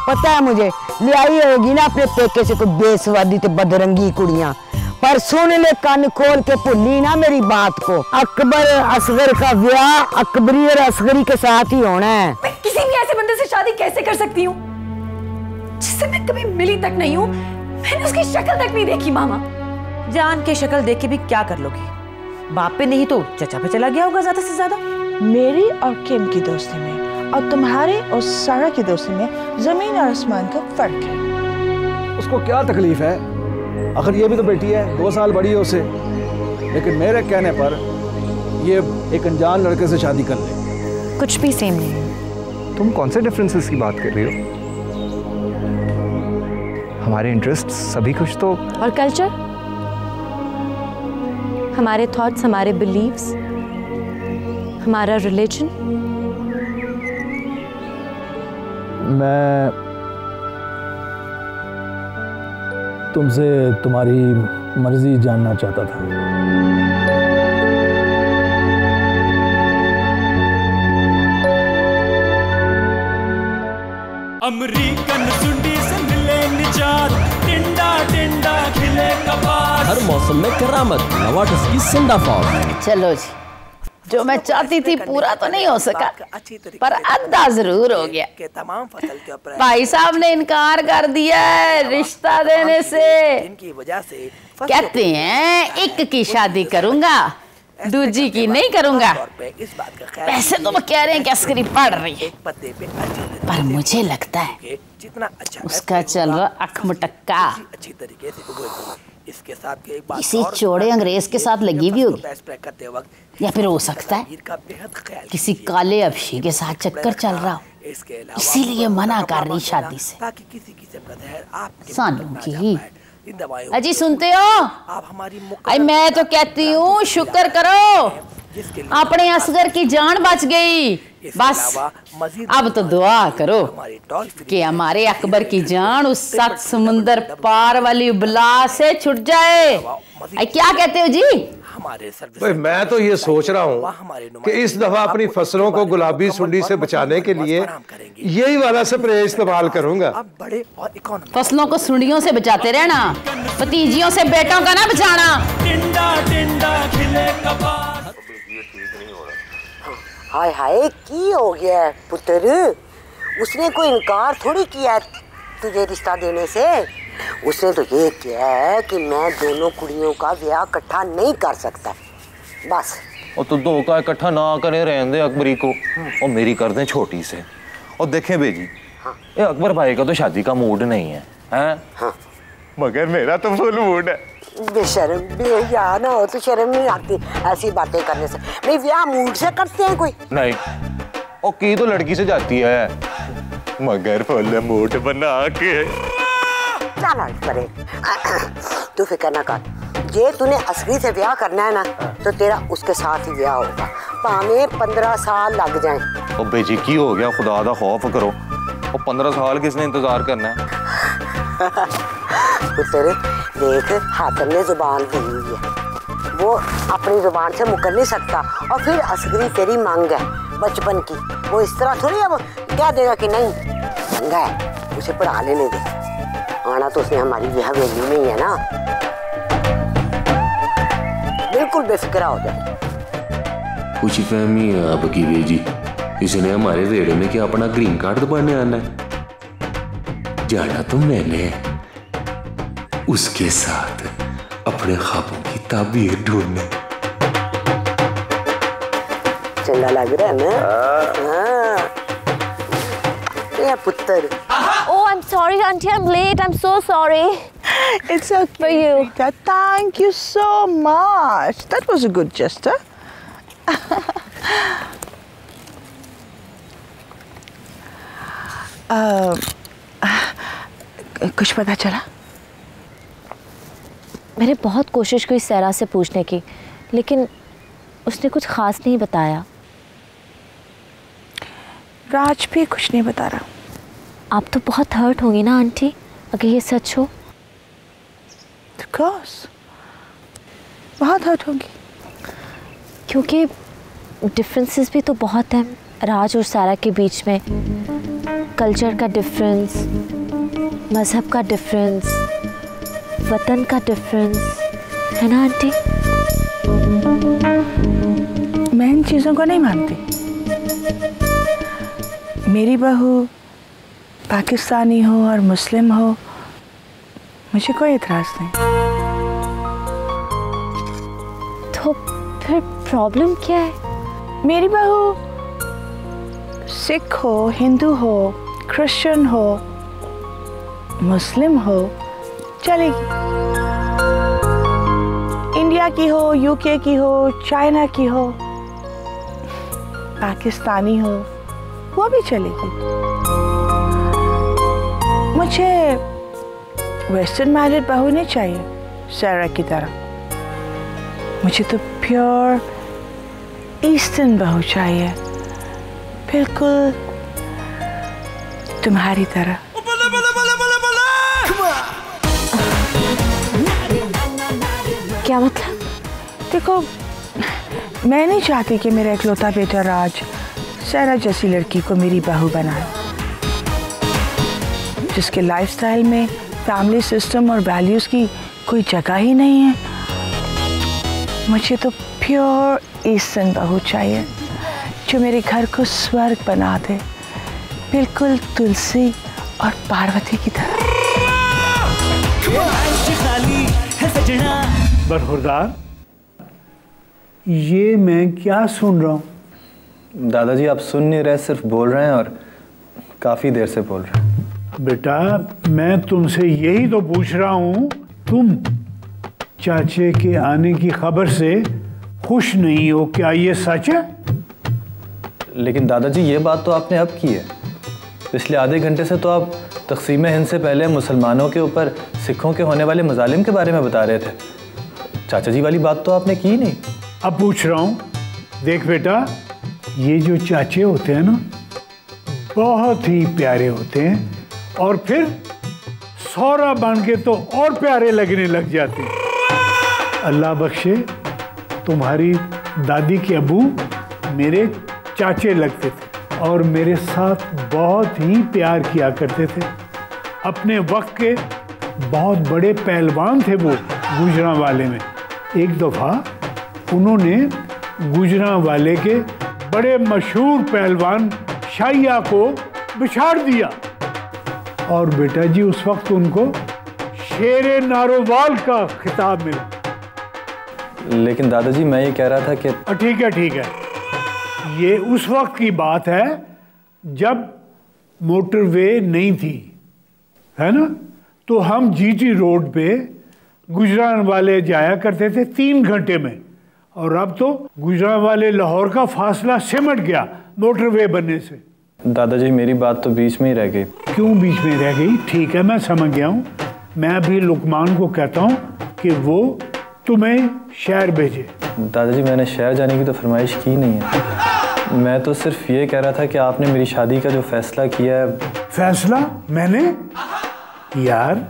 पता है मुझे ले आई होगी ना अपने पेके से कोई बेसवादी ते बदरंगी कुड़ियाँ। पर सुन ले कान खोल के भूली ना मेरी बात को। अकबर असगर का ब्याह अकबरी और असगरी के साथ ही होना है। मैं किसी भी ऐसे बंदे से शादी कैसे कर सकती हूँ? जिससे मैं कभी मिली तक नहीं हूँ। मैंने उसकी शक्ल तक नहीं देखी मामा। जान के शक्ल देख के भी क्या कर लोगी? बाप पे नहीं तो चचा पे चला गया होगा ज़्यादा से ज़्यादा। मेरी और किम की दोस्ती में। और तुम्हारे और सारा की दोस्ती में ज़मीन और आसमान का फ़र्क है। उसको क्या तकलीफ़ है? आखिर ये भी तो बेटी है दो साल बड़ी है उसे। लेकिन मेरे कहने पर ये एक अनजान लड़के से शादी कर ले। कुछ भी सेम नहीं तुम कौन से डिफरेंसेस की बात कर रही हो? हमारे इंटरेस्ट सभी कुछ तो और कल्चर हमारे थॉट्स हमारे बिलीव्स हमारा रिलीजन मैं तुमसे तुम्हारी मर्ज़ी जानना चाहता था। अमरीकन सुंडी से मिले निजात टिंडा टिंडा खिले कपास। हर मौसम में करामत नवाटस की सिंडाफॉर्म चलो जी। जो मैं चाहती थी पूरा तो नहीं हो सका पर अद्धा ज़रूर हो गया। के तमाम फ़सल के ऊपर भाई साहब ने इनकार कर दिया है रिश्ता देने से। इनकी वजह से कहते हैं एक की शादी करूँगा। दूजी की नहीं करूँगा। इस बात का ख्याल तो वो कह रहे हैं कि अस्करी पढ़ रही है। पर मुझे लगता है जितना अच्छा उसका चल रहा अख मटक्का। अच्छी तरीके से इसके साथ के एक बात किसी चौड़े अंग्रेज़ के साथ लगी हुई होगी। करते वक्त या फिर हो सकता है किसी काले अभिषेक के साथ चक्कर चल रहा हो। इसीलिए मना कर रही शादी से। ताकि किसी किस्म का जहर आपके सानू की इन दवाइयों अजी सुनते हो? आप हमारी आई मैं तो कहती हूँ शुक्र करो। अपने असगर की जान बच गई। बस अब तो दुआ करो कि हमारे अकबर की जान उस सात समुंदर पार वाली उबला से छुट जाए। क्या कहते हो जी? हमारे सर्विस भाई मैं तो ये सोच रहा हूँ कि इस दफ़ा अपनी फ़सलों को गुलाबी सुंडी से बचाने के लिए यही वाला स्प्रे इस्तेमाल करूँगा। बड़े और इकोनॉमिक फ़सलों को सुंडियों से बचाते रहना भतीजियों से बेटों का ना बचाना। टिंडा टिंडा खिले कपास। हाय हाय की हो गया पुत्र? उसने कोई इनकार थोड़ी किया तुझे रिश्ता देने से? उसने तो ये किया है कि मैं दोनों कुड़ियों का ब्याह इकट्ठा नहीं कर सकता। बस। और तू दो का इकट्ठा ना करे रहने दे अकबरी को। और मेरी कर दे छोटी से। और देखें बेजी ये अकबर भाई का तो शादी का मूड नहीं है हैं? मगर मेरा तो फुल मूड है। बेशर्म बेहया ना हो तो शर्म नहीं आती। ऐसी बातें करने से। नहीं ब्याह मूड से करते हैं कोई? नहीं। और की तो लड़की से जाती है। मगर फुल मूड बना के। हट परे तू फ़िक्र ना कर। ये तूने असली से ब्याह करना है ना तो तेरा उसके साथ ही ब्याह होगा। भावे पंद्रह साल लग जाए। और बेजी की हो गया? खुदा दा खौफ करो। और पंद्रह साल किसने इंतज़ार करना है? पुत्र देख हाथम ने ज़ुबान दी हुई है। वो अपनी ज़ुबान से मुकर नहीं सकता। और फिर असगरी तेरी मांग है बचपन की। वो इस तरह थोड़ी अब कह देगा कि नहीं मंगा है उसे पढ़ा लेने दे। आना तो उसने हमारी हवेली में ही है ना। बिल्कुल बेफिक्रा हो जाए। कुछ फहमी है आपकी बेजी इसने हमारे रेड़े में क्या अपना ग्रीन कार्ड दबाने आना है? जाना तो मैंने। उसके साथ अपने ख्वाबों की ताबीर ढूँढने। चंगा लग रहा है ना? हाँ। ये पुत्र। Sorry, Auntie. I'm late. I'm so sorry. It's okay. For you. Rita. Thank you so much. That was a good gesture. uh, कुछ पता चला मैंने बहुत कोशिश की सैरा से पूछने की लेकिन उसने कुछ खास नहीं बताया राज भी कुछ नहीं बता रहा आप तो बहुत हर्ट होंगी ना आंटी? अगर ये सच हो। कोर्स बहुत हर्ट होंगी। क्योंकि डिफरेंसेस भी तो बहुत हैं राज और सारा के बीच में। कल्चर का डिफरेंस मज़हब का डिफरेंस वतन का डिफरेंस है ना आंटी? मैं इन चीज़ों को नहीं मानती। मेरी बहू पाकिस्तानी हो और मुस्लिम हो मुझे कोई इतराज़ नहीं। तो फिर प्रॉब्लम क्या है? मेरी बहू सिख हो हिंदू हो क्रिश्चियन हो मुस्लिम हो चलेगी। इंडिया की हो यूके की हो चाइना की हो पाकिस्तानी हो वो भी चलेगी। मुझे वेस्टर्न मैरिड बहू नहीं चाहिए सैरा की तरह। मुझे तो प्योर ईस्टर्न बहू चाहिए। बिल्कुल तुम्हारी तरह। क्या मतलब? देखो मैं नहीं चाहती कि मेरा इकलौता बेटा राज सैरा जैसी लड़की को मेरी बहू बनाए। जिसके लाइफस्टाइल में फैमिली सिस्टम और वैल्यूज़ की कोई जगह ही नहीं है। मुझे तो प्योर ईस्टर्न बहू चाहिए जो मेरे घर को स्वर्ग बना दे बिल्कुल तुलसी और पार्वती की तरह। बरहुरदार ये मैं क्या सुन रहा हूँ? दादाजी आप सुन नहीं रहे सिर्फ़ बोल रहे हैं और काफ़ी देर से बोल रहे हैं। बेटा मैं तुमसे यही तो पूछ रहा हूँ तुम चाचे के आने की खबर से खुश नहीं हो क्या ये सच है? लेकिन दादाजी ये बात तो आपने अब की है। पिछले आधे घंटे से तो आप तकसीम हिंद से पहले मुसलमानों के ऊपर सिखों के होने वाले मजालिम के बारे में बता रहे थे। चाचा जी वाली बात तो आपने की नहीं। अब पूछ रहा हूँ। देख बेटा ये जो चाचे होते हैं ना बहुत ही प्यारे होते हैं। और फिर सौरा बन के तो और प्यारे लगने लग जाते। अल्लाह बख्शे, तुम्हारी दादी के अबू मेरे चाचे लगते थे और मेरे साथ बहुत ही प्यार किया करते थे। अपने वक्त के बहुत बड़े पहलवान थे वो गुजरा वाले में। एक दफ़ा उन्होंने गुजरा वाले के बड़े मशहूर पहलवान शाइया को बिछाड़ दिया। और बेटा जी उस वक्त उनको शेर नारोवाल का खिताब मिला। लेकिन दादाजी मैं ये कह रहा था कि ठीक है ठीक है। ये उस वक्त की बात है जब मोटरवे नहीं थी है ना? तो हम जीटी रोड पे गुजरान वाले जाया करते थे तीन घंटे में। और अब तो गुजरान वाले लाहौर का फासला सिमट गया मोटरवे बनने से। दादाजी मेरी बात तो बीच में ही रह गई। क्यों बीच में रह गई? ठीक है मैं समझ गया हूँ। मैं अभी लुकमान को कहता हूँ कि वो तुम्हें शहर भेजे। दादाजी मैंने शहर जाने की तो फरमाइश की नहीं है। मैं तो सिर्फ़ ये कह रहा था कि आपने मेरी शादी का जो फैसला किया है फैसला? मैंने? यार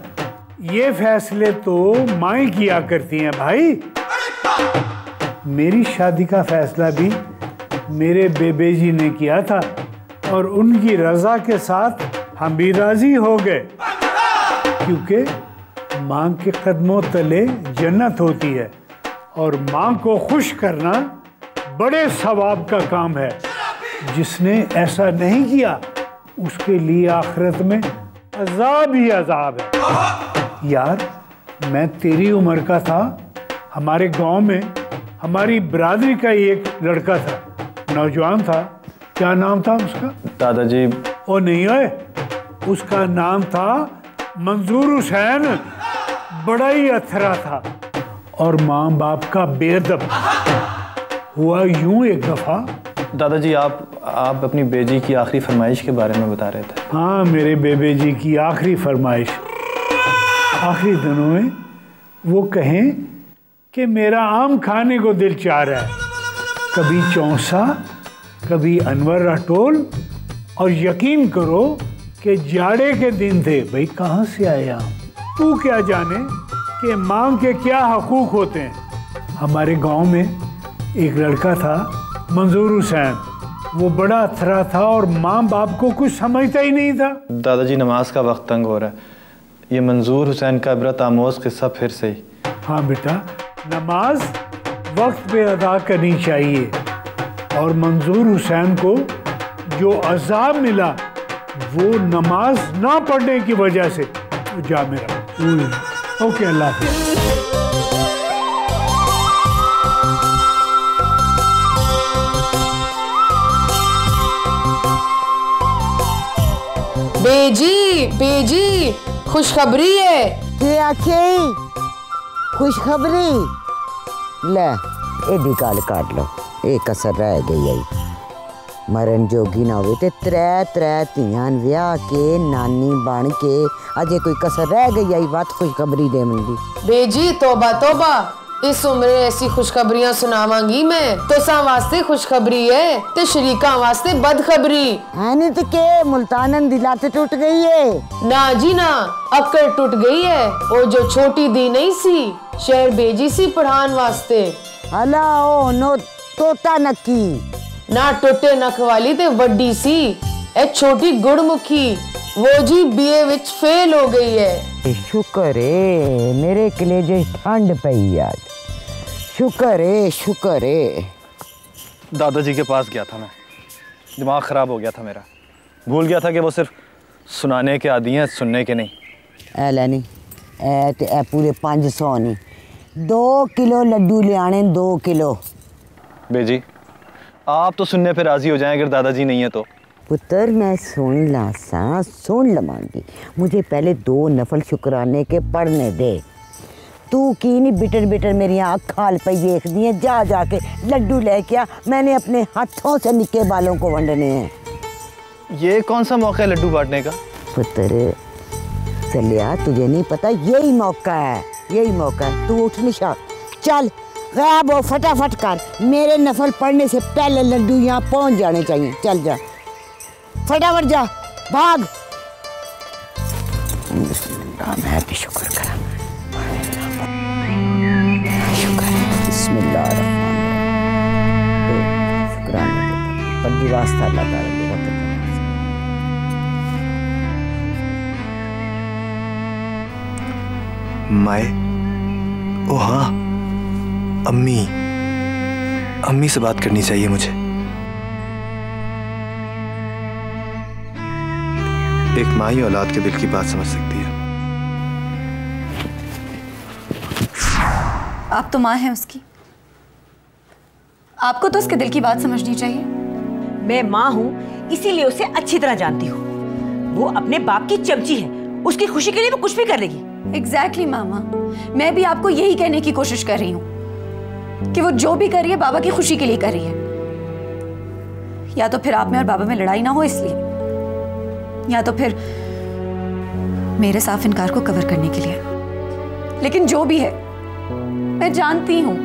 ये फैसले तो माए किया करती हैं भाई। मेरी शादी का फैसला भी मेरे बेबे जी ने किया था। और उनकी रजा के साथ हम भी राज़ी हो गए। क्योंकि माँ के कदमों तले जन्नत होती है और माँ को खुश करना बड़े सवाब का काम है। जिसने ऐसा नहीं किया, उसके लिए आखिरत में अजाब ही अजाब है। यार, मैं तेरी उम्र का था। हमारे गाँव में हमारी बरादरी का ही एक लड़का था, नौजवान था। क्या नाम था उसका? दादाजी। ओ नहीं है? उसका नाम था मंजूर हुसैन। बड़ा ही अथरा था। और माँ बाप का बेदब हुआ यूँ एक दफ़ा। दादाजी आप आप अपनी बेजी की आखिरी फरमाइश के बारे में बता रहे थे। हाँ मेरे बेबे जी की आखिरी फरमाइश। आखिरी दिनों में वो कहें कि मेरा आम खाने को दिल चाह रहा है। कभी चौंसा कभी अनवर राठौल और यकीन करो कि जाड़े के दिन थे। भाई कहाँ से हम तू क्या जाने कि मांग के क्या हकूक होते हैं? हमारे गाँव में एक लड़का था मंजूर हुसैन। वो बड़ा अथरा था और माँ बाप को कुछ समझता ही नहीं था। दादाजी नमाज़ का वक्त तंग हो रहा है। ये मंजूर हुसैन का इबरत आमोज किस्सा फिर से ही। हाँ बेटा नमाज़ वक्त पे अदा करनी चाहिए। और मंजूर हुसैन को जो अजाब मिला वो नमाज़ ना पढ़ने की वजह से जा मेरा हम्म, ओके अल्लाह बेजी बेजी खुशखबरी है। के आखे खुशखबरी। ले गल कर लो। एक कसर रह गई आई ਮਰਨ ਜੋਗੀ ਨਾ ਹੋਵੇ ਤੇ ਤਰੇ ਤਰੇ ਧੀਆਂ ਵਿਆਹ ਕੇ ਨਾਨੀ ਬਣ ਕੇ ਅਜੇ ਕੋਈ ਕਸਰ ਰਹਿ ਗਈ ਆਈ ਬਾਤ ਖੁਸ਼ਖਬਰੀ ਦੇਵਨ ਦੀ बेजी तोबा तोबा इस उम्र ऐसी खुशखबरियां सुनावांगी मैं तो सा वास्ते खुशखबरी है ते शरीका वास्ते बदखबरी है नहीं तो के मुल्तानन दी लत टूट गई है ना जी ना अक्कड़ टूट गई है वो जो छोटी दी नहीं सी शहर भेजी सी पढ़ान वास्ते हला ओ नो तोता नक्की। ना टुटे नख वाली ते वड्डी सी। ए छोटी गुड़मुखी वो जी बीए विच फेल हो गई है। शुक्र है मेरे कलेजे ठंड पई आज। शुक्र है शुक्र है दादाजी के पास गया था मैं। दिमाग ख़राब हो गया था मेरा। भूल गया था कि वो सिर्फ़ सुनाने के आदि हैं सुनने के नहीं। ए लैनी ए ते ए पूरे 500 नहीं। दो किलो लड्डू ले आने दो किलो। बेजी आप तो सुनने पे राज़ी हो जाएँ अगर दादाजी नहीं है तो। पुत्र मैं सुन ला सा सुन लवांगी मुझे पहले दो नफल शुक्राने के पढ़ने दे। तू की नहीं बिटर बिटर मेरी अखा पे देख दी है? जा जाके लड्डू लेके आ। मैंने अपने हाथों से निके बालों को वंडने हैं। ये कौन सा मौका है लड्डू बांटने का? पुत्र चलिया तुझे नहीं पता यही मौका है यही मौका है। तू उठ निशा चल गायब हो फटाफट कर। मेरे नफल पढ़ने से पहले लड्डू यहाँ पहुँच जाने चाहिए। चल जा। फटाफट जा। भाग। मैं भी शुक्र करा। है रास्ता अल्लाह ताला माए ओ हाँ। अम्मी अम्मी से बात करनी चाहिए मुझे। एक माँ ही औलाद के दिल की बात समझ सकती है। आप तो माँ हैं उसकी। आपको तो उसके दिल की बात समझनी चाहिए। मैं माँ हूँ इसीलिए उसे अच्छी तरह जानती हूँ। वो अपने बाप की चमची है उसकी खुशी के लिए वो कुछ भी कर लेगी। एग्जैक्टली exactly, मामा। मैं भी आपको यही कहने की कोशिश कर रही हूँ। कि वो जो भी कर रही है, बाबा की खुशी के लिए कर रही है। या तो फिर आप में और बाबा में लड़ाई ना हो इसलिए, या तो फिर मेरे साफ़ इनकार को कवर करने के लिए। लेकिन जो भी है, मैं जानती हूँ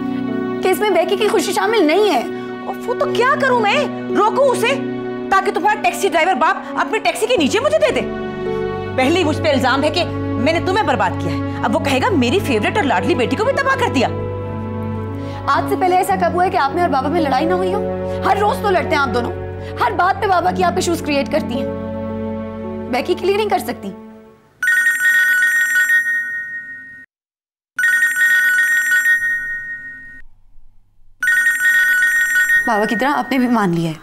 कि इसमें बैकी की खुशी शामिल नहीं है। और वो तो क्या करूँ मैं? रोकू उसे? ताकि तुम्हारा टैक्सी ड्राइवर बाप अपनी टैक्सी के नीचे मुझे दे दे। पहले मुझ पर इल्ज़ाम है कि मैंने तुम्हें बर्बाद किया है। अब वो कहेगा, मेरी फेवरेट और लाडली बेटी को भी तबाह कर दिया। आज से पहले ऐसा कब हुआ है कि आप में और बाबा में लड़ाई ना हुई हो? हर रोज तो लड़ते हैं आप दोनों। हर बात पे बाबा की आप इश्यूज़ क्रिएट करती हैं। बैकी के लिए नहीं कर सकती। बाबा की तरह आपने भी मान लिया है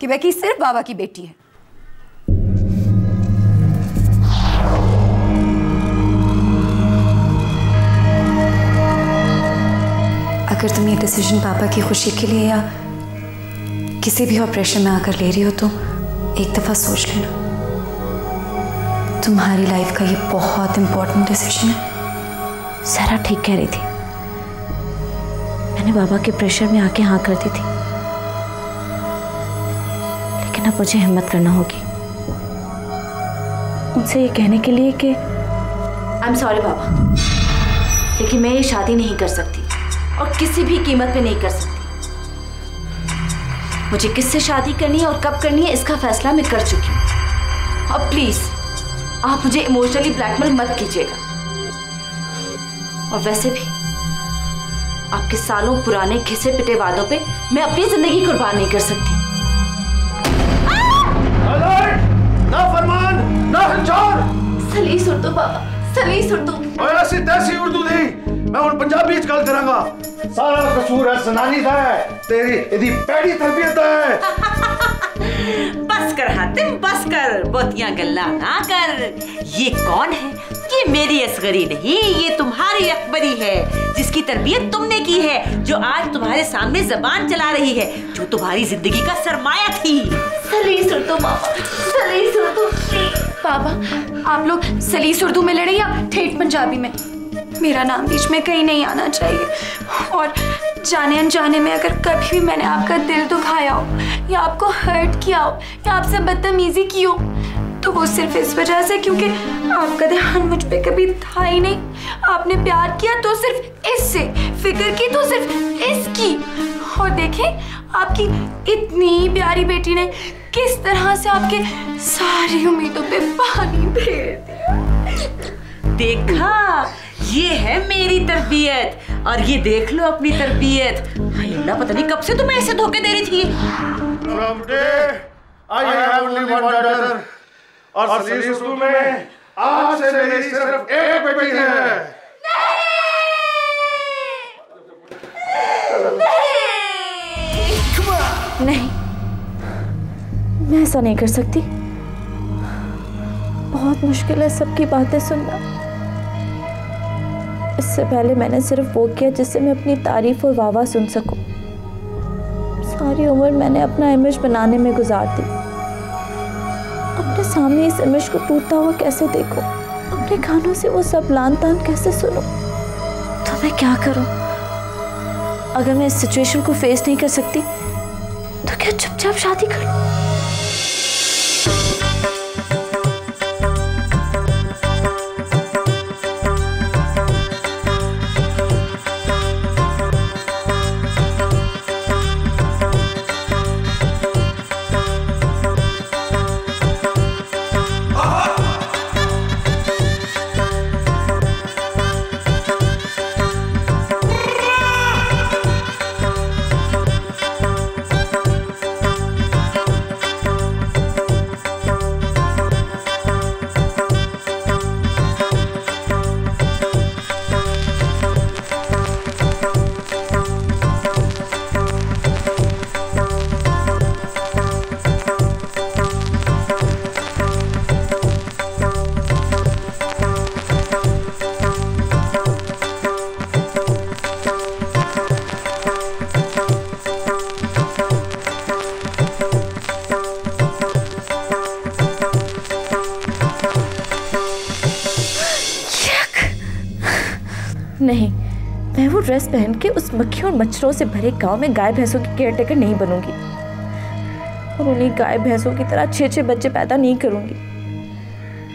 कि बैकी सिर्फ़ बाबा की बेटी है। अगर तुम ये डिसीज़न पापा की खुशी के लिए या किसी भी ऑपरेशन में आकर ले रही हो तो एक दफ़ा सोच लेना। तुम्हारी लाइफ का ये बहुत इंपॉर्टेंट डिसीज़न है। सारा ठीक कह रही थी। मैंने बाबा के प्रेशर में आके हाँ कर दी थी। लेकिन अब मुझे हिम्मत करना होगी। उनसे ये कहने के लिए कि आई एम सॉरी बाबा। लेकिन मैं ये शादी नहीं कर सकती। और किसी भी कीमत पे नहीं कर सकती। मुझे किससे शादी करनी है और कब करनी है इसका फैसला मैं कर चुकी हूँ। अब प्लीज़ आप मुझे इमोशनली ब्लैकमेल मत कीजिएगा। और वैसे भी आपके सालों पुराने घिसे पिटे वादों पे मैं अपनी ज़िंदगी कुर्बान नहीं कर सकती। सलीस उर्दू बाबा सलीस उर्दू। ऐसी तैसी उर्दू नहीं। मैं उन पंजाबी चल गल सारा कसूर है सनानी था है तेरी इधी पैड़ी तबीयत है। बस कर हातिम बस कर बोतियाँ गल्ला ना कर। ये कौन है? ये मेरी असगरी नहीं ये तुम्हारी अकबरी है जिसकी तरबियत तुमने की है जो आज तुम्हारे सामने जबान चला रही है जो तुम्हारी ज़िंदगी का सरमाया थी। सलीस उर्दू बाबा सलीस उर्दू। पापा आप लोग सलीस उर्दू में लड़े या ठेठ पंजाबी में? मेरा नाम बीच में कहीं नहीं आना चाहिए। और जाने अनजाने में अगर कभी भी मैंने आपका दिल दुखाया हो, या आपको हर्ट किया हो, या आपसे बदतमीजी की हो तो वो सिर्फ़ इस वजह से क्योंकि आपका ध्यान मुझ पे कभी था ही नहीं। आपने प्यार किया तो सिर्फ़ इससे, फ़िक्र की तो सिर्फ़ इसकी। और देखें आपकी इतनी प्यारी बेटी ने किस तरह से आपके सारी उम्मीदों पे पानी फेर दिया। देखा? ये है मेरी तरबियत। और ये देख लो अपनी तरबियत। अल्लाह पता नहीं कब से तुम्हें ऐसे धोखे दे रही थी। From today, I have only one daughter. और में आज से मेरी सिर्फ़ एक बेटी है। नहीं मैं ऐसा नहीं कर सकती। बहुत मुश्किल है सबकी बातें सुनना। इससे पहले मैंने सिर्फ़ वो किया जिससे मैं अपनी तारीफ़ और वाह सुन सकूँ। सारी उम्र मैंने अपना इमेज बनाने में गुजार दी। अपने सामने इस इमेज को टूटता हुआ कैसे देखूँ? अपने कानों से वो सब लान तान कैसे सुनूं? तो मैं क्या करूँ? अगर मैं इस सिचुएशन को फेस नहीं कर सकती तो क्या चुपचाप शादी कर ड्रेस पहन के उस मक्खियों और मच्छरों से भरे गाँव में गाय भैंसों की केयर टेकर नहीं बनूँगी। और उन्हीं गाय भैंसों की तरह अच्छे अच्छे बच्चे पैदा नहीं करूँगी।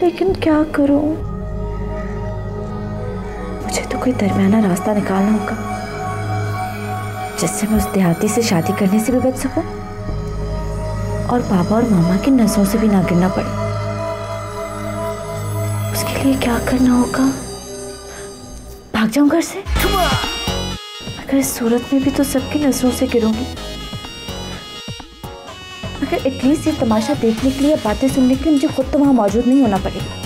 लेकिन क्या करूँ? मुझे तो कोई दरमियाना रास्ता निकालना होगा, जिससे मैं उस देहाती से शादी करने से भी बच सकूँ, और पापा और मामा की नज़रों से भी ना गिरना पड़े। उसके लिए क्या करना होगा? भाग जाऊँ घर से? अगर इस सूरत में भी तो सबकी नज़रों से गिरूँगी। मगर एटलीस्ट ये तमाशा देखने के लिए, बातें सुनने के लिए मुझे खुद तो वहाँ मौजूद नहीं होना पड़ेगा।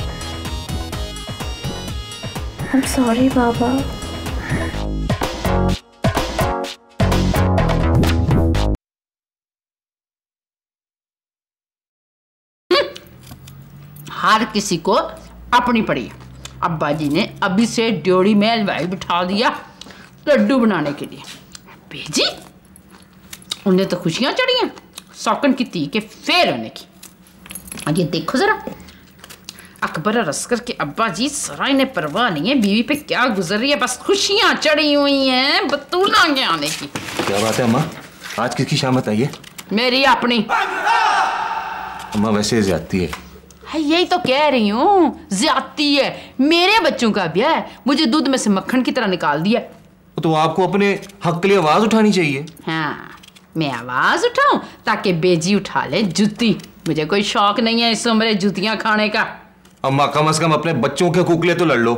I'm सॉरी बाबा। हर किसी को अपनी पड़ी अब्बा जी ने अभी से ड्योड़ी में हलवाई बिठा दिया। लड्डू बनाने के लिए। भेजी उन्हें तो खुशियाँ चढ़ी हैं। सौकन की ती के फेर होने की। ये देखो जरा अकबर और अस्कर के अब्बा जी सराय ने परवाह नहीं है बीवी पे क्या गुजर रही है बस खुशियाँ चढ़ी हुई हैं बतूला के आने की। क्या बात है अम्मा? आज किसकी शामत आई है मेरी अपनी। अम्मा वैसे ज्यादती है। है यही तो कह रही हूँ ज्यादती है। मेरे बच्चों का ब्याह है मुझे दूध में से मक्खन की तरह निकाल दिया तो आपको अपने हक के लिए आवाज़ उठानी चाहिए। हाँ मैं आवाज़ उठाऊं ताकि बेजी उठा ले जूती। मुझे कोई शौक नहीं है इस उम्र जूतियाँ खाने का। अम्मा कम से कम अपने बच्चों के कुकले तो लड़ लो।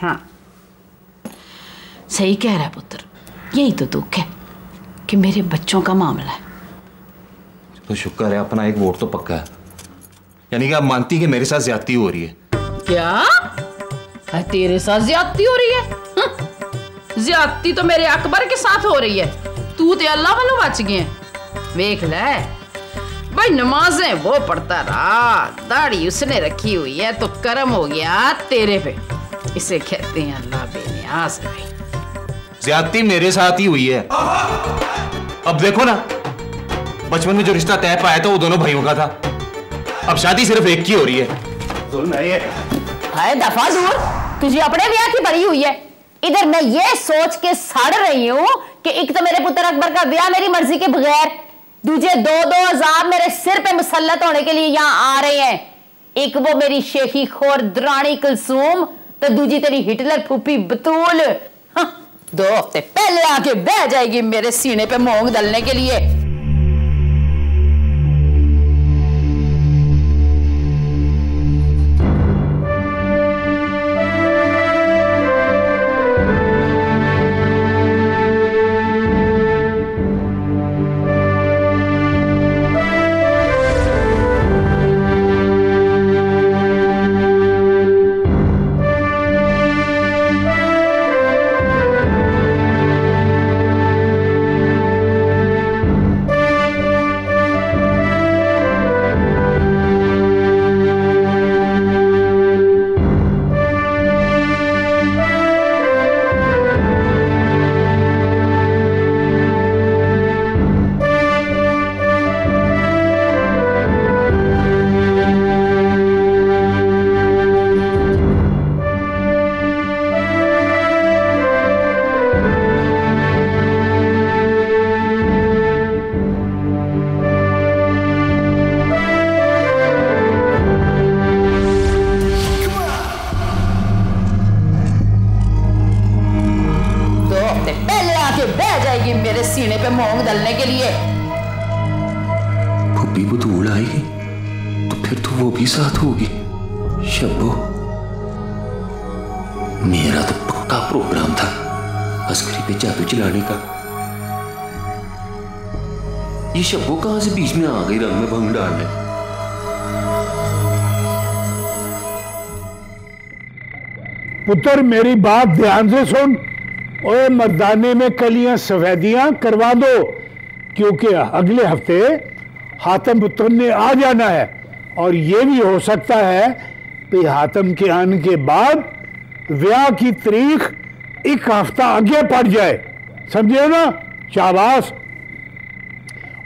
हाँ। सही कह रहा है पुत्र यही तो दुख है कि मेरे बच्चों का मामला है। तो शुक्र है अपना एक वोट तो पक्का है। यानी कि आप मानती कि मेरे साथ ज्यादती हो रही है। क्या? तेरे साथ ज्यादती हो रही है? हं, ज्यादती तो मेरे अकबर के साथ हो रही है। तू तो अल्लाह वालों बच गए। देख ले भाई नमाजें वो पढ़ता रहा दाढ़ी उसने रखी हुई है तो कर्म हो गया तेरे पे। इसे कहते हैं अल्लाह बेनियाज है ज्यादती मेरे साथ ही हुई है। अब देखो ना बचपन में जो रिश्ता तय पाया था वो दोनों भाइयों का था। अब शादी सिर्फ़ एक की हो रही है। हाय दफ़ा दूर। तुझे अपने ब्याह की पड़ी हुई है। इधर मैं ये सोच के सड़ रही हूँ कि एक तो मेरे पुत्र अकबर का ब्याह मेरी मर्ज़ी के बगैर दूजे दो दो अजाब मेरे सिर पे मुसलत होने के लिए यहाँ आ रहे हैं। एक वो मेरी शेखी खोर द्राणी कुलसूम तो दूजी तेरी हिटलर फूफी बतूल। हाँ, दो हफ़्ते पहले आके बह जाएगी मेरे सीने पे मोंग दलने के लिए। ये शब्बो कहाँ से बीच में आ गई रंग में भंग डालने पुत्र, मेरी बात ध्यान से सुन। ओए मर्दाने में कलियाँ सफेदियाँ करवा दो, क्योंकि अगले हफ़्ते हातम पुत्र ने आ जाना है। और ये भी हो सकता है कि हातम के आने के बाद ब्याह की तारीख एक हफ़्ता आगे पड़ जाए। समझे ना? शाबाश।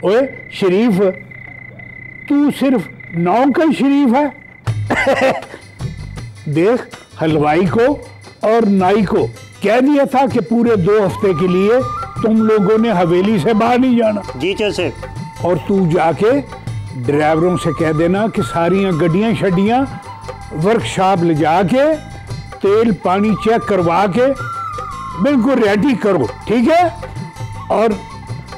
ओए शरीफ तू सिर्फ़ नौ का ही शरीफ है। देख हलवाई को और नाई को कह दिया था कि पूरे दो हफ़्ते के लिए तुम लोगों ने हवेली से बाहर नहीं जाना। जी चल और तू जाके ड्राइवरों से कह देना कि सारियाँ गड्डियाँ शड्डियाँ वर्कशॉप ले जाके तेल पानी चेक करवा के बिल्कुल रेडी करो ठीक है? और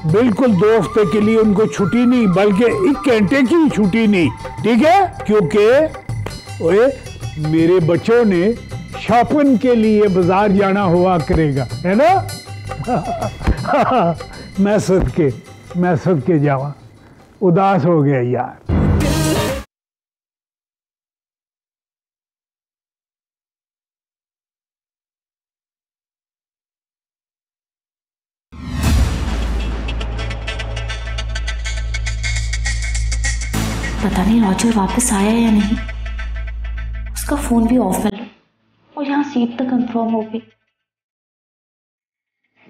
बिल्कुल दो हफ़्ते के लिए उनको छुट्टी नहीं, बल्कि एक घंटे की छुट्टी नहीं। ठीक है? क्योंकि, ओए, मेरे बच्चों ने शॉपिंग के लिए बाज़ार जाना हुआ करेगा, है ना? मैं सद के, मैं सद के जावा। उदास हो गया यार। वापस आया या नहीं? उसका फ़ोन भी ऑफ़ कर लो और यहाँ सीट तक कंफर्म हो गई।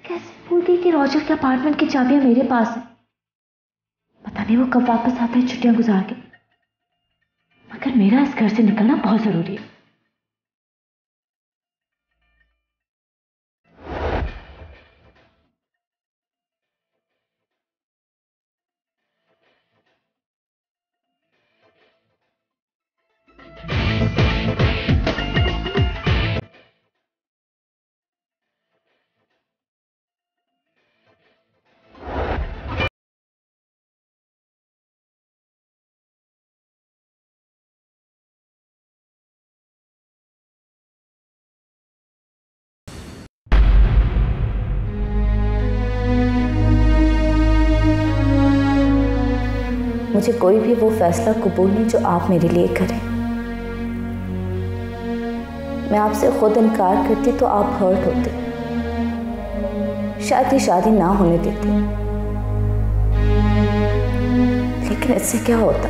कैसे भूल गई कि रॉजर के अपार्टमेंट की चाबियाँ मेरे पास है? पता नहीं वो कब वापस आता है छुट्टियाँ गुजार के। मगर मेरा इस घर से निकलना बहुत ज़रूरी है। मुझे कोई भी वो फैसला कबूल नहीं जो आप मेरे लिए करें। मैं आपसे खुद इनकार करती तो आप हर्ट होते। शायद ये शादी ना होने देती। लेकिन इससे क्या होता?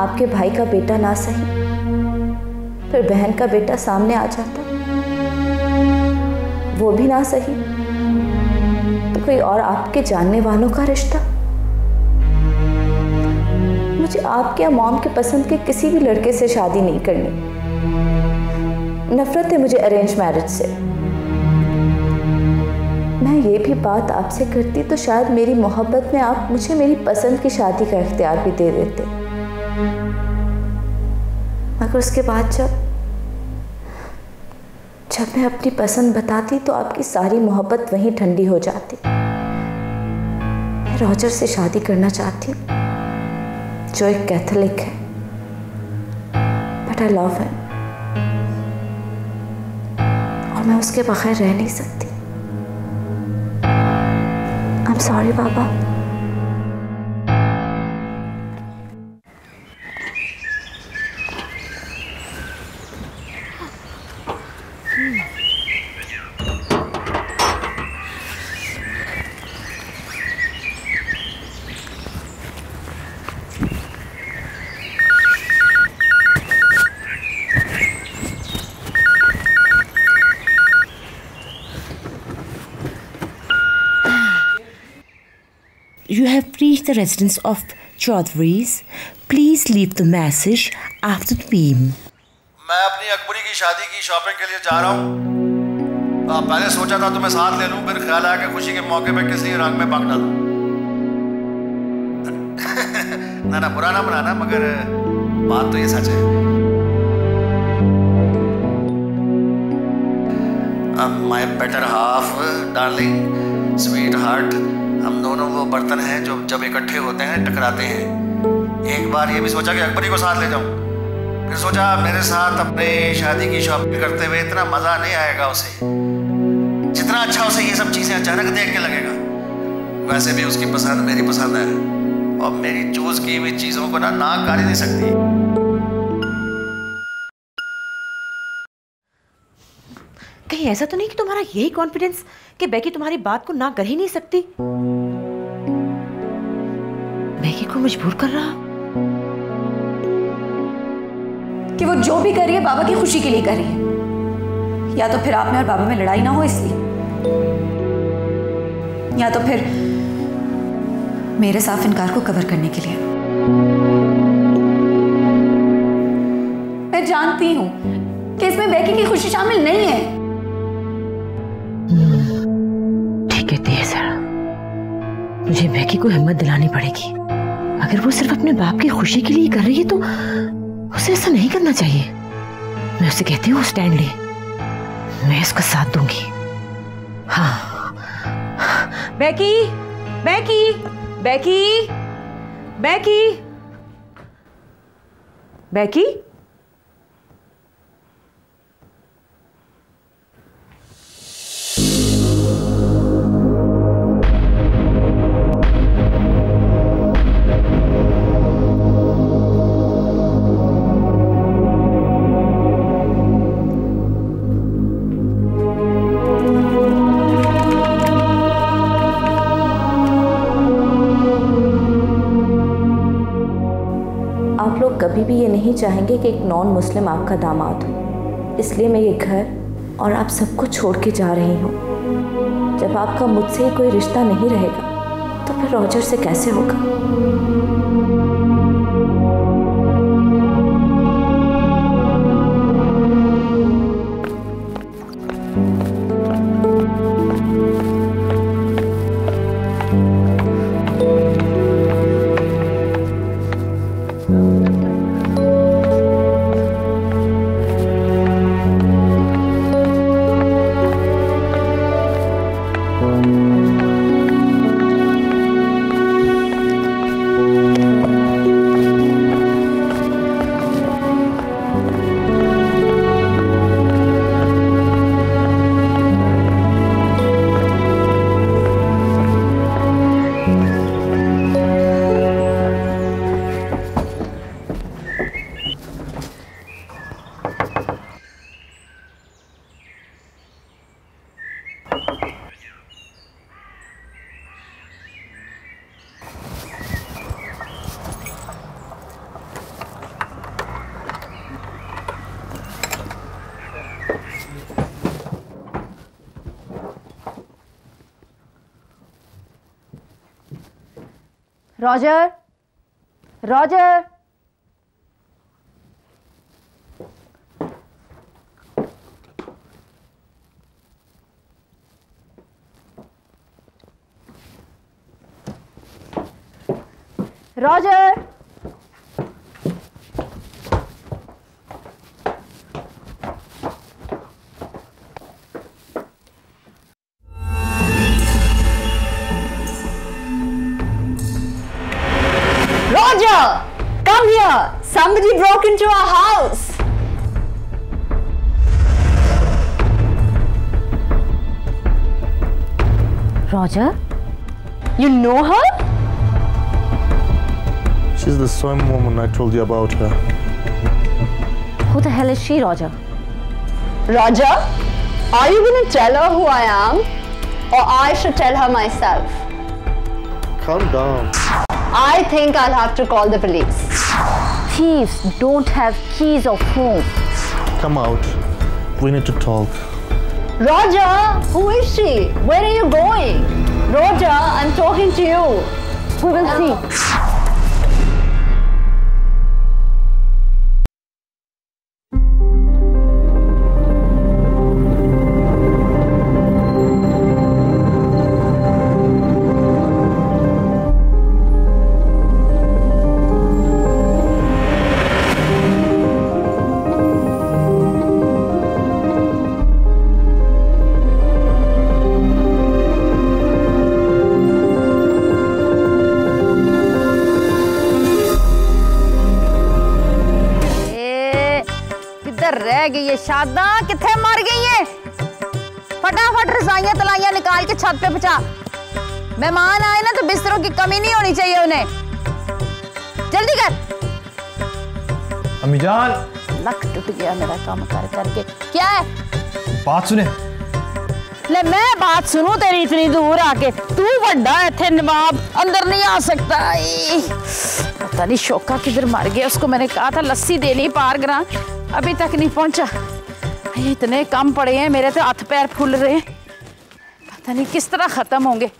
आपके भाई का बेटा ना सही, फिर बहन का बेटा सामने आ जाता। वो भी ना सही। कोई और आपके जानने वालों का रिश्ता? मुझे आपके या मॉम के पसंद के किसी भी लड़के से शादी नहीं करनी। नफरत है मुझे अरेंज मैरिज से। मैं ये भी बात आपसे करती तो शायद मेरी मोहब्बत में आप मुझे मेरी पसंद की शादी का इख्तियार भी दे देते। मगर उसके बाद जब जब मैं अपनी पसंद बताती तो आपकी सारी मोहब्बत वहीं ठंडी हो जाती। मैं रॉजर से शादी करना चाहती हूँ, जो एक कैथोलिक है। बट आई लव है और मैं उसके बगैर रह नहीं सकती। आई एम सॉरी बाबा। You have reached the residence of Chaudhry's. Please leave the message after the beep. मैं अपनी अकबरी की शादी की शॉपिंग के लिए जा रहा हूँ पहले सोचा था तुम्हें साथ ले लूँ, फिर ख्याल आया कि खुशी के मौके पे किसी रंग में पक डालूं ना ना बुरा ना बनाना, मगर बात तो ये सच है my better half darling sweetheart हम दोनों वो बर्तन हैं जो जब इकट्ठे होते हैं, टकराते हैं। एक बार ये भी सोचा कि अकबरी को साथ ले जाऊँ। फिर सोचा, मेरे साथ अपने शादी की शॉपिंग करते हुए इतना मज़ा नहीं आएगा उसे। जितना अच्छा उसे ये सब चीज़ें अचानक देख के लगेगा। वैसे भी उसकी पसंद मेरी पसंद है। और मेरी चूज़ की हुई चीज़ों को ना ना कर ही नहीं सकती कहीं ऐसा तो नहीं कि तुम्हारा यही कॉन्फिडेंस कि बेकी तुम्हारी बात को ना कर ही नहीं सकती? बेकी को मजबूर कर रहा। कि वो जो भी कर रही है, बाबा की खुशी के लिए कर रही है। या तो फिर आप में और बाबा में लड़ाई ना हो इसलिए। या तो फिर मेरे साफ़ इनकार को कवर करने के लिए। मैं जानती हूँ कि इसमें बेकी की खुशी शामिल नहीं है। मुझे बेकी को हिम्मत दिलानी पड़ेगी। अगर वो सिर्फ़ अपने बाप की खुशी के लिए कर रही है तो उसे ऐसा नहीं करना चाहिए। मैं उसे कहती हूँ स्टैंड ले मैं इसका साथ दूँगी। हाँ। बेकी बेकी बेकी बेकी बेकी चाहेंगे कि एक नॉन मुस्लिम आपका दामाद हो। इसलिए मैं ये घर और आप सबको छोड़ के जा रही हूँ। जब आपका मुझसे कोई रिश्ता नहीं रहेगा तो फिर रॉजर से कैसे होगा? Roger Roger Roger? You know her? She's the same woman I told you about her. Who the hell is she, Roger? Roger? Are you going to tell her who I am? Or I should tell her myself? Calm down. I think I'll have to call the police. Thieves don't have keys of home. Come out. We need to talk. Roger, who is she? Where are you going? Roger, I'm talking to you. Who will see? रह गई है? शादा कितने मर गई है? फटाफट रसाइया तलाइया निकाल के छत पे पहुँचा। मेहमान आए ना तो बिस्तरों की कमी नहीं होनी चाहिए उन्हें। जल्दी कर। अमीजान लक टूट गया मेरा काम कर करके। क्या है? बात सुने। ले मैं बात सुनूं तेरी इतनी दूर आके? तू बड़ा है थे नवाब अंदर नहीं आ सकता। पता नहीं शोका किधर मर गया उसको मैंने कहा था लस्सी देनी पार ग्रां। अभी तक नहीं पहुँचा। इतने कम पड़े हैं मेरे तो हाथ पैर फूल रहे हैं। पता नहीं किस तरह खत्म होंगे।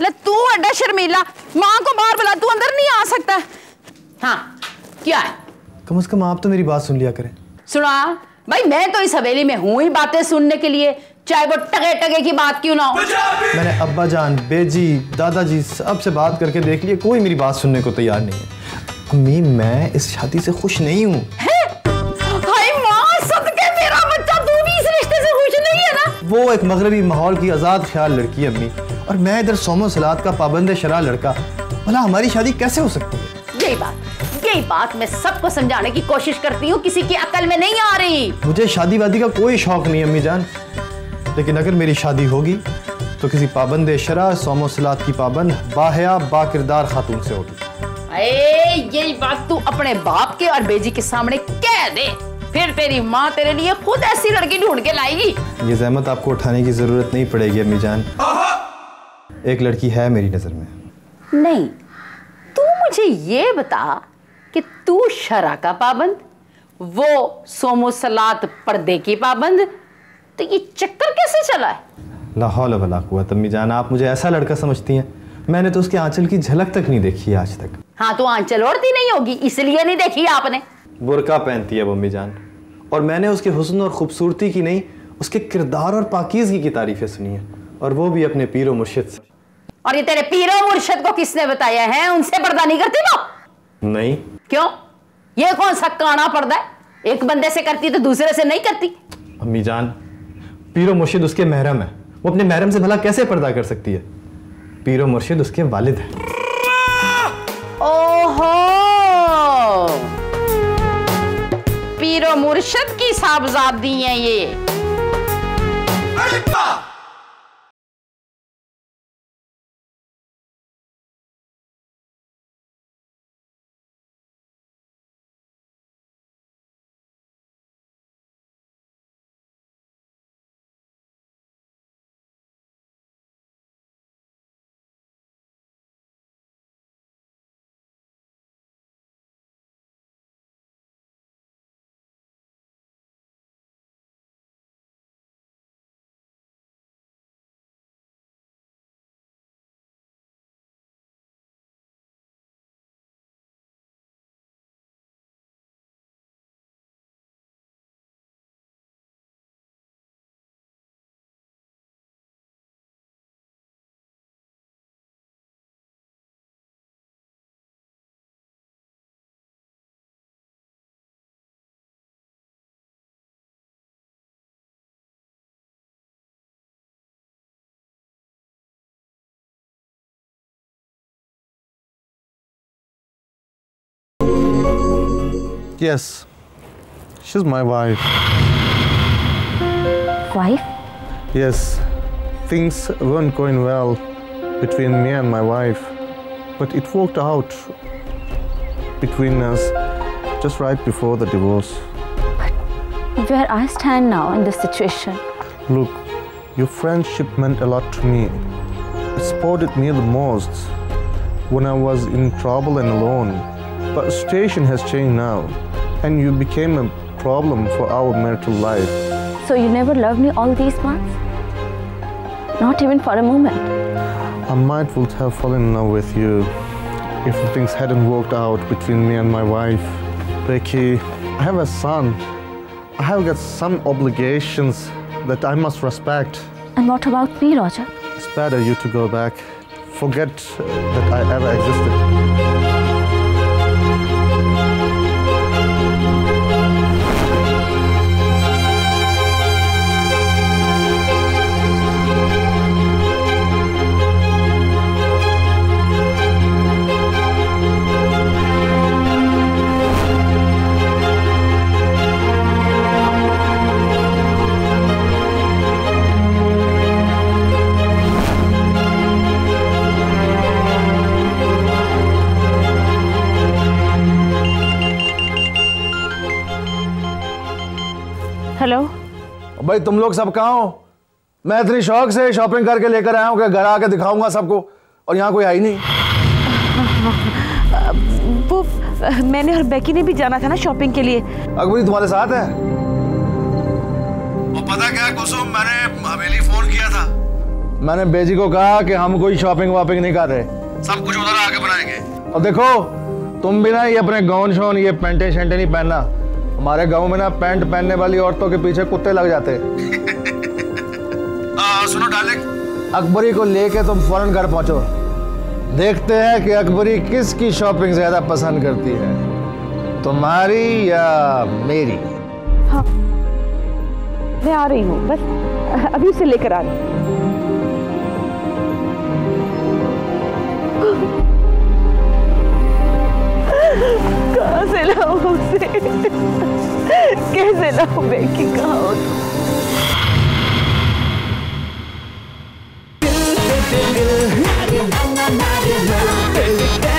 ले तू अड्डा शर्मीला माँ को बाहर बुला तू अंदर नहीं आ सकता। हाँ क्या है? कम से कम आप तो मेरी बात सुन लिया करें। सुना भाई मैं तो इस हवेली में हूँ ही बातें सुनने के लिए। चाहे वो टगे टगे की बात क्यों ना हो। मैंने अब्बा जान बेजी दादाजी सबसे बात करके देख लिया कोई मेरी बात सुनने को तैयार नहीं है। अम्मी मैं इस शादी से खुश नहीं हूँ। हाय माँ सदके मेरा बच्चा तू भी इस रिश्ते से खुश नहीं है ना? वो एक मगरबी माहौल की आज़ाद ख्याल लड़की है अम्मी। और मैं इधर सोमो सलाद का पाबंद शरा लड़का। भला हमारी शादी कैसे हो सकती है? यही बात। यही बात मैं सबको समझाने की कोशिश करती हूँ किसी की अकल में नहीं आ रही। मुझे शादी वादी का कोई शौक नहीं अम्मी जान। लेकिन अगर मेरी शादी होगी तो किसी पाबंद शरा सोमो सलाद की पाबंद बाहया बाकिरदार खातून से होगी। अरे यही बात तू अपने बाप के और बेजी के सामने कह दे। फिर तेरी माँ तेरे लिए खुद ऐसी लड़की ढूंढ के लाएगी। ये जहमत आपको उठाने की ज़रूरत नहीं पड़ेगी अम्मी जान। एक लड़की है मेरी नज़र में। नहीं तू मुझे ये बता तू शरा का पाबंद वो सोमो सलात पर्दे की पाबंद तो ये चक्कर कैसे चला है? लाहौल वला कुव्वत अम्मी जान आप मुझे ऐसा लड़का समझती हैं। मैंने तो उसके आंचल की झलक तक नहीं देखी है आज तक। हाँ तो आंचल ओढ़ती नहीं होगी इसलिए नहीं देखी आपने। बुरका पहनती है वो अम्मी जान। और मैंने उसके हुस्न और खूबसूरती की नहीं उसके किरदार और पाकिजगी की तारीफें सुनी है और वो भी अपने पीर मुर्शिद से। और ये तेरे पीरो मुर्शद को किसने बताया है? उनसे पर्दा नहीं करती वो? नहीं। क्यों? ये कौन सा काना पर्दा है? एक बंदे से करती तो दूसरे से नहीं करती। अम्मी जान पीरो मुर्शिद उसके महरम है। वो अपने महरम से भला कैसे पर्दा कर सकती है? पीरो मुर्शिद उसके वालिद है। ओहो! पीरो मुर्शिद की साहबजादी है ये। Yes, she's my wife. Wife? Yes, things weren't going well between me and my wife, but it worked out between us just right before the divorce. But where I stand now in this situation. Look, your friendship meant a lot to me. It supported me the most when I was in trouble and alone. But the situation has changed now, and you became a problem for our marital life. So you never loved me all these months? Not even for a moment. I might would have fallen in love with you if things hadn't worked out between me and my wife. Becky, I have a son. I have got some obligations that I must respect. And what about me, Roger? It's better you to go back. Forget that I ever existed. Hello भाई तुम लोग सब कहाँ हो? मैं इतनी शौक से शॉपिंग करके लेकर आया हूँ कि घर आके दिखाऊँगा सबको और यहाँ कोई आई नहीं। वो मैंने और बेकी ने भी जाना था ना शॉपिंग के लिए। अकबरी तुम्हारे साथ है? वो पता क्या कुसुम मैंने हवेली फ़ोन किया था। मैंने बेजी को कहा कि हम कोई शॉपिंग वॉपिंग नहीं कर रहे। सब कुछ उधर आके बनाएँगे। और देखो तुम भी ना ये अपने गाउन शोन ये पेंटे शेंटे नहीं पहनना। हमारे गाँव में ना पैंट पहनने वाली औरतों के पीछे कुत्ते लग जाते। हैं सुनो डार्लिंग। अकबरी को लेके तुम फ़ौरन घर पहुंचो। देखते हैं कि अकबरी किसकी शॉपिंग ज़्यादा पसंद करती है। तुम्हारी या मेरी? हाँ। मैं आ रही हूँ बस। अभी उसे लेकर आ रही हूँ। कहाँ से लाऊं उसे? कैसे लाऊं बेकी कहाँ हो दिल